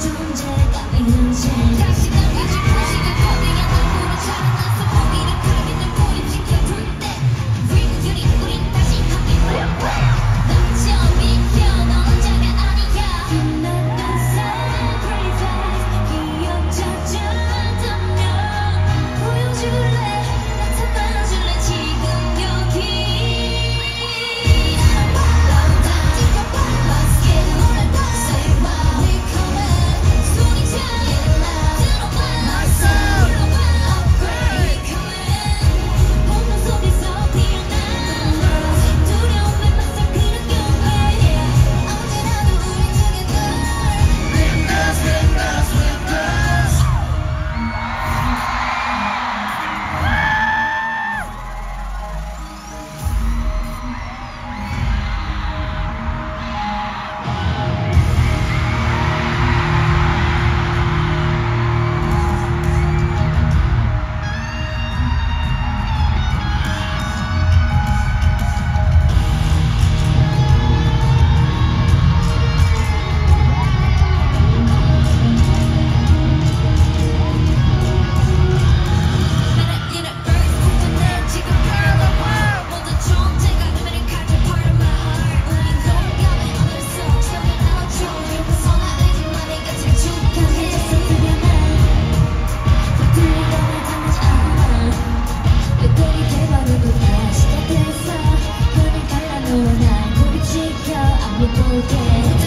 中街，感应人间。again.